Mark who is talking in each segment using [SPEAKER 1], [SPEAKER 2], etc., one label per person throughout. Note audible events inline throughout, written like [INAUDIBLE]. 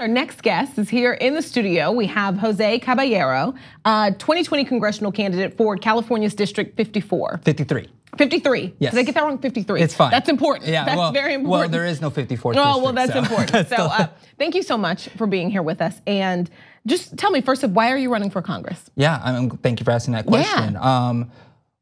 [SPEAKER 1] Our next guest is here in the studio. We have Jose Caballero, 2020 congressional candidate for California's District 54.
[SPEAKER 2] 53.
[SPEAKER 1] 53.
[SPEAKER 2] Yes.
[SPEAKER 1] Did I get that wrong? 53.
[SPEAKER 2] It's fine.
[SPEAKER 1] That's important.
[SPEAKER 2] Yeah,
[SPEAKER 1] that's
[SPEAKER 2] well,
[SPEAKER 1] very important.
[SPEAKER 2] Well, there is no 54th
[SPEAKER 1] Oh, well, that's
[SPEAKER 2] so-
[SPEAKER 1] important. [LAUGHS] So, uh, thank you so much for being here with us. And just tell me first of why are you running for Congress?
[SPEAKER 2] Yeah, I'm, thank you for asking that question. Um,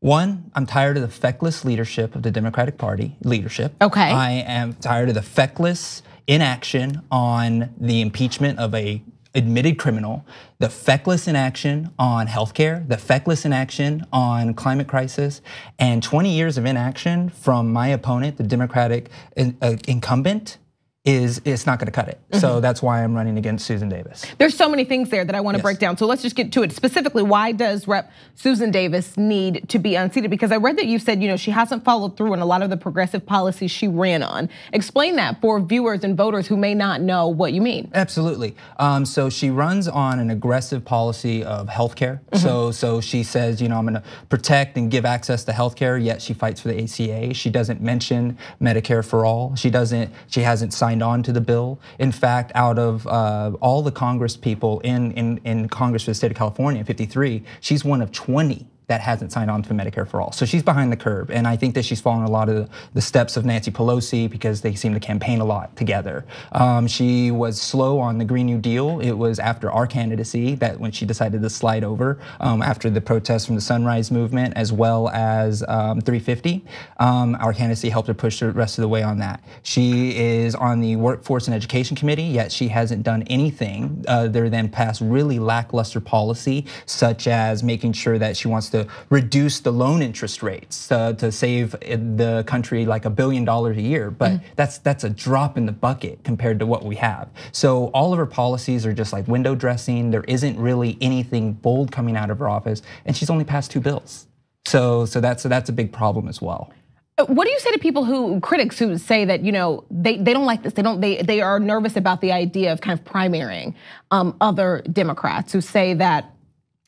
[SPEAKER 2] one, I'm tired of the feckless leadership of the Democratic Party leadership.
[SPEAKER 1] Okay.
[SPEAKER 2] I am tired of the feckless inaction on the impeachment of a admitted criminal, the feckless inaction on healthcare, the feckless inaction on climate crisis, and 20 years of inaction from my opponent, the Democratic uh, incumbent, is it's not going to cut it.
[SPEAKER 1] Mm-hmm.
[SPEAKER 2] So that's why I'm running against Susan Davis.
[SPEAKER 1] There's so many things there that I want to
[SPEAKER 2] Yes.
[SPEAKER 1] break down. So let's just get to it. Specifically, why does Rep. Susan Davis need to be unseated? Because I read that you said, you know, she hasn't followed through on a lot of the progressive policies she ran on. Explain that for viewers and voters who may not know what you mean.
[SPEAKER 2] Absolutely. Um, so she runs on an aggressive policy of healthcare. So so she says, you know, I'm going to protect and give access to healthcare. Yet she fights for the ACA. She doesn't mention Medicare for all. She doesn't. She hasn't signed on to the bill. In fact, out of uh, all the Congress people in in in Congress for the state of California, 53, she's one of 20 that hasn't signed on to Medicare for all. So she's behind the curve. And I think that she's following a lot of the steps of Nancy Pelosi because they seem to campaign a lot together. Um, she was slow on the Green New Deal. It was after our candidacy that when she decided to slide over um, after the protests from the Sunrise Movement as well as um, 350. Um, our candidacy helped her push the rest of the way on that. She is on the Workforce and Education Committee, yet she hasn't done anything other than pass really lackluster policy, such as making sure that she wants to reduce the loan interest rates uh, to save the country like a billion dollars a year. But that's that's a drop in the bucket compared to what we have. So all of her policies are just like window dressing. There isn't really anything bold coming out of her office, and she's only passed two bills. So so that's that's a big problem as well.
[SPEAKER 1] Uh, What do you say to people who critics who say that you know they, they don't like this? They don't they they are nervous about the idea of kind of primarying um, other Democrats who say that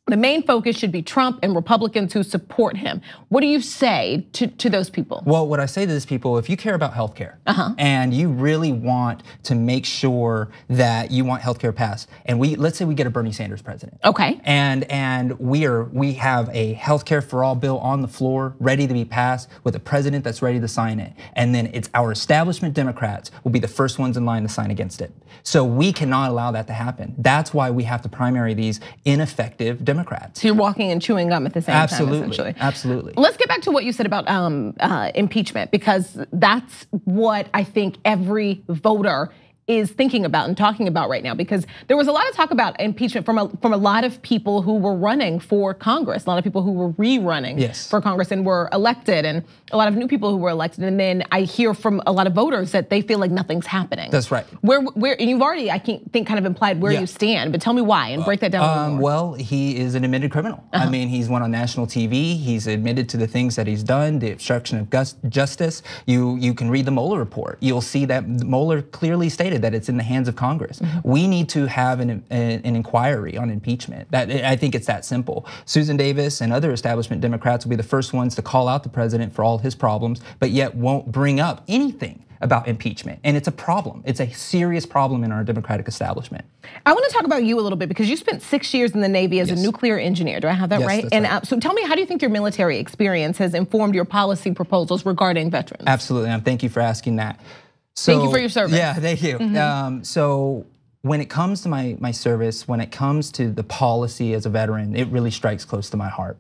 [SPEAKER 1] the main focus should be Trump and Republicans who support him. What do you say to, to those people?
[SPEAKER 2] Well, what I say to these people, if you care about healthcare uh-huh. and you really want to make sure that you want healthcare passed, and we let's say we get a Bernie Sanders president.
[SPEAKER 1] Okay.
[SPEAKER 2] And and we are we have a healthcare for all bill on the floor, ready to be passed, with a president that's ready to sign it. And then it's our establishment Democrats will be the first ones in line to sign against it. So we cannot allow that to happen. That's why we have to primary these ineffective Democrats.
[SPEAKER 1] So you're walking and chewing gum at the same
[SPEAKER 2] Absolutely,
[SPEAKER 1] time, essentially.
[SPEAKER 2] absolutely.
[SPEAKER 1] Let's get back to what you said about um, uh, impeachment because that's what I think every voter is thinking about and talking about right now because there was a lot of talk about impeachment from a, from a lot of people who were running for Congress, a lot of people who were rerunning
[SPEAKER 2] Yes.
[SPEAKER 1] for Congress and were elected, and a lot of new people who were elected. And then I hear from a lot of voters that they feel like nothing's happening.
[SPEAKER 2] That's right.
[SPEAKER 1] Where, where, and you've already, I think, kind of implied where
[SPEAKER 2] Yeah.
[SPEAKER 1] you stand, but tell me why and break that down a little
[SPEAKER 2] Um, well, he is an admitted criminal. I mean, he's went on national TV. He's admitted to the things that he's done, the obstruction of justice. You you can read the Mueller report. You'll see that Mueller clearly stated that it's in the hands of Congress. Mm-hmm. We need to have an, an an inquiry on impeachment. That I think it's that simple. Susan Davis and other establishment Democrats will be the first ones to call out the president for all his problems, but yet won't bring up anything about impeachment. And it's a problem. It's a serious problem in our Democratic establishment.
[SPEAKER 1] I want to talk about you a little bit because you spent six years in the Navy as a nuclear engineer. Do I have that
[SPEAKER 2] Yes,
[SPEAKER 1] right? and
[SPEAKER 2] right.
[SPEAKER 1] so tell me, how do you think your military experience has informed your policy proposals regarding veterans?
[SPEAKER 2] Absolutely, and thank you for asking that. So,
[SPEAKER 1] Thank you for your service.
[SPEAKER 2] Yeah, thank you. Um, so when it comes to my my service, when it comes to the policy as a veteran, it really strikes close to my heart.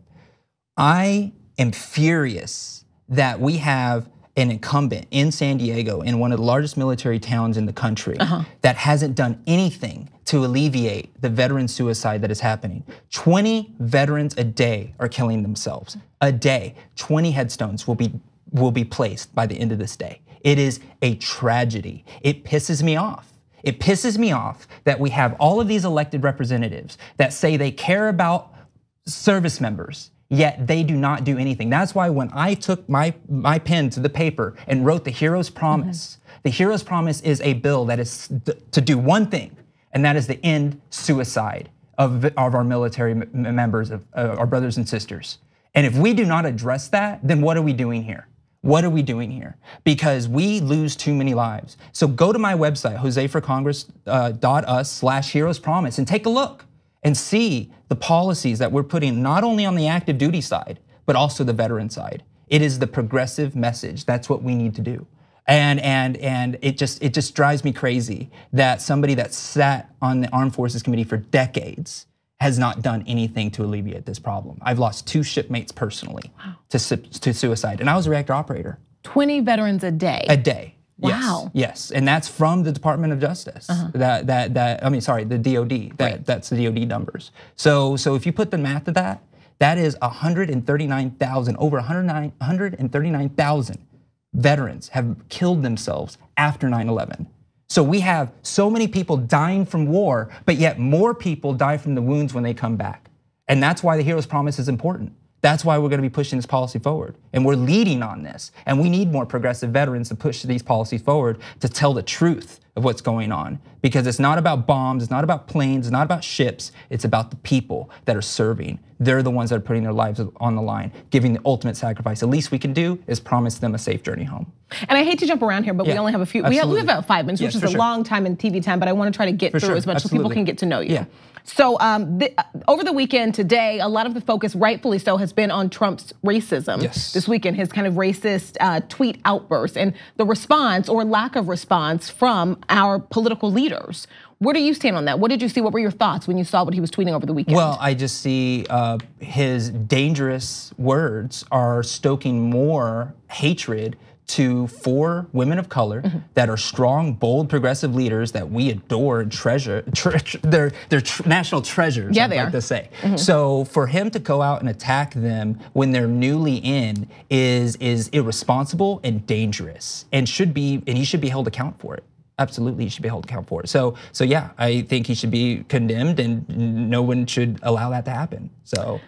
[SPEAKER 2] I am furious that we have an incumbent in San Diego, in one of the largest military towns in the country, that hasn't done anything to alleviate the veteran suicide that is happening. 20 veterans a day are killing themselves. A day. 20 headstones will be will be placed by the end of this day. It is a tragedy. It pisses me off. It pisses me off that we have all of these elected representatives that say they care about service members, yet they do not do anything. That's why when I took my, my pen to the paper and wrote the Hero's Promise, the Hero's Promise is a bill that is to do one thing, and that is to end suicide of, of our military members, of our brothers and sisters. And if we do not address that, then what are we doing here? What are we doing here? Because we lose too many lives. So go to my website, joseforcongress.us uh, slash heroes promise, and take a look and see the policies that we're putting not only on the active duty side, but also the veteran side. It is the progressive message. That's what we need to do. And and and it just it just drives me crazy that somebody that sat on the Armed Forces Committee for decades has not done anything to alleviate this problem. I've lost two shipmates personally wow. to, to suicide, and I was a reactor operator.
[SPEAKER 1] 20 veterans a day.
[SPEAKER 2] A day.
[SPEAKER 1] Wow.
[SPEAKER 2] Yes, yes, and that's from the Department of Justice. Uh-huh. That that that I mean, sorry, the DoD. That right. that's the DoD numbers. So so if you put the math to that, that is 139,000 over 139,000 veterans have killed themselves after 9/11. So we have so many people dying from war, but yet more people die from the wounds when they come back. And that's why the Heroes Promise is important. That's why we're going to be pushing this policy forward. And we're leading on this. And we need more progressive veterans to push these policies forward to tell the truth of what's going on. Because it's not about bombs, it's not about planes, it's not about ships, it's about the people that are serving. They're the ones that are putting their lives on the line, giving the ultimate sacrifice. The least we can do is promise them a safe journey home.
[SPEAKER 1] And I hate to jump around here, but yeah, we only have a few. We have, we have, about five minutes, which is a sure. long time in TV time, but I want to try to get for through sure. as much absolutely. so people can get to know you.
[SPEAKER 2] Yeah.
[SPEAKER 1] So um, the, uh, over the weekend today, a lot of the focus, rightfully so, has been on Trump's racism.
[SPEAKER 2] Yes.
[SPEAKER 1] This weekend, his kind of racist uh, tweet outburst and the response or lack of response from our political leaders. Where do you stand on that? What did you see? What were your thoughts when you saw what he was tweeting over the weekend?
[SPEAKER 2] Well, I just see uh, his dangerous words are stoking more hatred to four women of color mm-hmm. that are strong, bold, progressive leaders that we adore and treasure. [LAUGHS] Tre- they're they're tr- national treasures.
[SPEAKER 1] Yeah,
[SPEAKER 2] I'd
[SPEAKER 1] they
[SPEAKER 2] like
[SPEAKER 1] are.
[SPEAKER 2] to say. Mm-hmm. So for him to go out and attack them when they're newly in is is irresponsible and dangerous, and should be and he should be held account for it. Absolutely, he should be held account for it. So so yeah, I think he should be condemned, and no one should allow that to happen. So.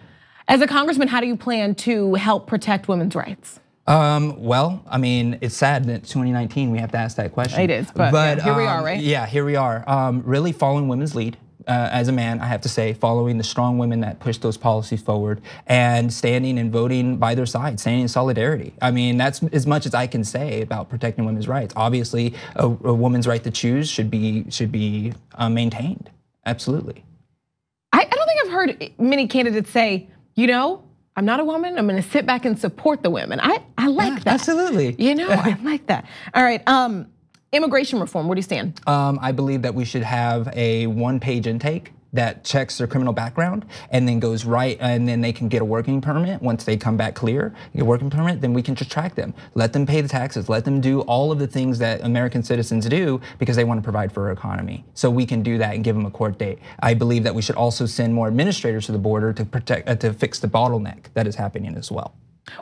[SPEAKER 1] As a congressman, how do you plan to help protect women's rights?
[SPEAKER 2] Um, well, I mean, it's sad that 2019 we have to ask that question.
[SPEAKER 1] It is, but, but yeah, here um, we are, right?
[SPEAKER 2] Yeah, here we are. Um, really following women's lead. Uh, as a man, I have to say, following the strong women that push those policies forward and standing and voting by their side, standing in solidarity. I mean, that's as much as I can say about protecting women's rights. Obviously, a, a woman's right to choose should be should be uh, maintained. Absolutely.
[SPEAKER 1] I, I don't think I've heard many candidates say, you know, I'm not a woman. I'm going to sit back and support the women. I, I like yeah, that.
[SPEAKER 2] Absolutely.
[SPEAKER 1] You know, I [LAUGHS] like that. All right. Um, immigration reform. Where do you stand?
[SPEAKER 2] Um, I believe that we should have a one-page intake that checks their criminal background and then goes right and then they can get a working permit once they come back clear get a working permit then we can just track them let them pay the taxes let them do all of the things that american citizens do because they want to provide for our economy so we can do that and give them a court date i believe that we should also send more administrators to the border to protect uh, to fix the bottleneck that is happening as well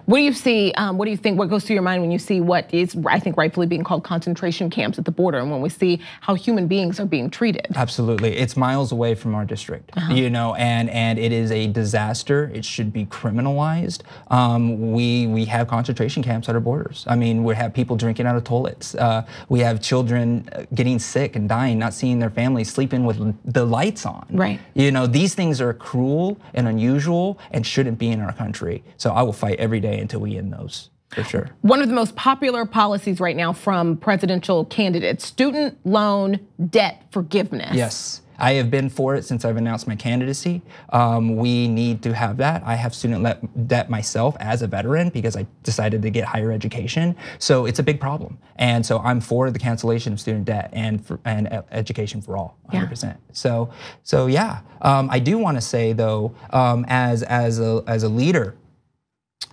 [SPEAKER 1] what do you see? Um, what do you think? What goes through your mind when you see what is, I think, rightfully being called concentration camps at the border, and when we see how human beings are being treated?
[SPEAKER 2] Absolutely, it's miles away from our district, uh-huh. you know, and and it is a disaster. It should be criminalized. Um, we we have concentration camps at our borders. I mean, we have people drinking out of toilets. Uh, we have children uh, getting sick and dying, not seeing their families, sleeping with the lights on.
[SPEAKER 1] Right.
[SPEAKER 2] You know, these things are cruel and unusual and shouldn't be in our country. So I will fight every every day until we end those. For sure.
[SPEAKER 1] One of the most popular policies right now from presidential candidates student loan debt forgiveness.
[SPEAKER 2] Yes. I have been for it since I've announced my candidacy. Um, we need to have that. I have student debt myself as a veteran because I decided to get higher education. So it's a big problem. And so I'm for the cancellation of student debt and for, and education for all, 100%. Yeah. So so yeah, um, I do want to say though, um, as as a as a leader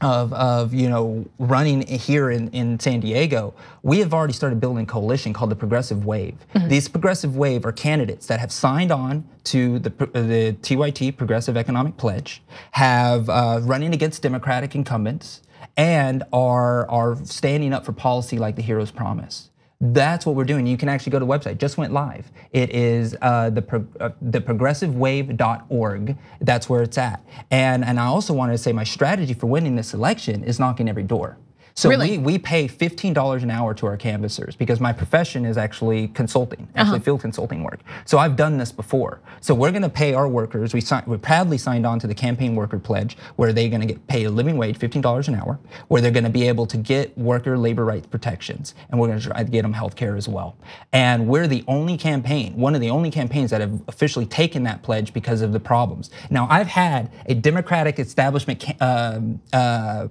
[SPEAKER 2] of, of you know running here in, in San Diego, we have already started building a coalition called the Progressive Wave. Mm-hmm. These Progressive Wave are candidates that have signed on to the, the TYT Progressive Economic Pledge, have uh, running against Democratic incumbents, and are are standing up for policy like the Heroes Promise. That's what we're doing. You can actually go to the website. Just went live. It is uh, the pro, uh, theprogressivewave.org. That's where it's at. And and I also wanted to say my strategy for winning this election is knocking every door. So
[SPEAKER 1] Really?
[SPEAKER 2] we, we pay $15 an hour to our canvassers because my profession is actually consulting, actually
[SPEAKER 1] Uh-huh.
[SPEAKER 2] field consulting work. So I've done this before. So we're gonna pay our workers, we, signed, we proudly signed on to the campaign worker pledge where they're gonna get paid a living wage, $15 an hour, where they're gonna be able to get worker labor rights protections. And we're gonna try to get them health care as well. And we're the only campaign, one of the only campaigns that have officially taken that pledge because of the problems. Now I've had a Democratic establishment um, uh,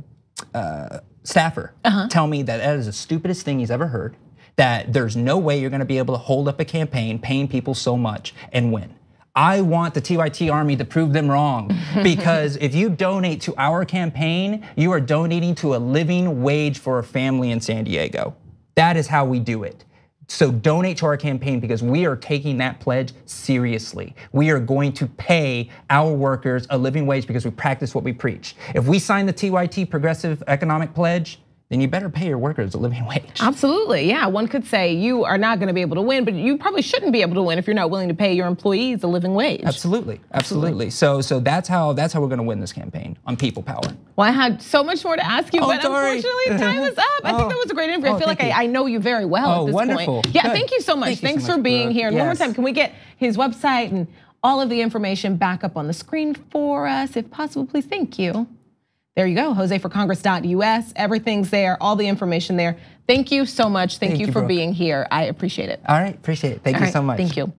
[SPEAKER 2] staffer uh-huh. tell me that that is the stupidest thing he's ever heard. That there's no way you're going to be able to hold up a campaign paying people so much and win. I want the TYT Army to prove them wrong [LAUGHS] because if you donate to our campaign, you are donating to a living wage for a family in San Diego. That is how we do it. So donate to our campaign because we are taking that pledge seriously. We are going to pay our workers a living wage because we practice what we preach. If we sign the TYT Progressive Economic Pledge, then you better pay your workers a living [LAUGHS] wage.
[SPEAKER 1] Absolutely, yeah. One could say you are not going to be able to win, but you probably shouldn't be able to win if you're not willing to pay your employees a living wage.
[SPEAKER 2] Absolutely, absolutely. So, so that's how that's how we're going to win this campaign on people power.
[SPEAKER 1] Well, I had so much more to ask you,
[SPEAKER 2] Oh,
[SPEAKER 1] but
[SPEAKER 2] sorry.
[SPEAKER 1] unfortunately, [LAUGHS] time is up. I think
[SPEAKER 2] Oh.
[SPEAKER 1] that was a great interview. I
[SPEAKER 2] Oh,
[SPEAKER 1] feel like I. I know you very well
[SPEAKER 2] Oh,
[SPEAKER 1] at this
[SPEAKER 2] wonderful.
[SPEAKER 1] point. Yeah,
[SPEAKER 2] Good.
[SPEAKER 1] thank you so much.
[SPEAKER 2] Thank you so
[SPEAKER 1] Thanks
[SPEAKER 2] much,
[SPEAKER 1] for being
[SPEAKER 2] Brooke.
[SPEAKER 1] here. And one more time, can we get his website and all of the information back up on the screen for us, if possible, please? Thank you. There you go, joseforcongress.us. Everything's there, all the information there. Thank you so much. Thank,
[SPEAKER 2] Thank
[SPEAKER 1] you
[SPEAKER 2] you,
[SPEAKER 1] for being here. I appreciate it.
[SPEAKER 2] All right, appreciate it. Thank
[SPEAKER 1] All
[SPEAKER 2] you
[SPEAKER 1] right,
[SPEAKER 2] so much.
[SPEAKER 1] Thank you.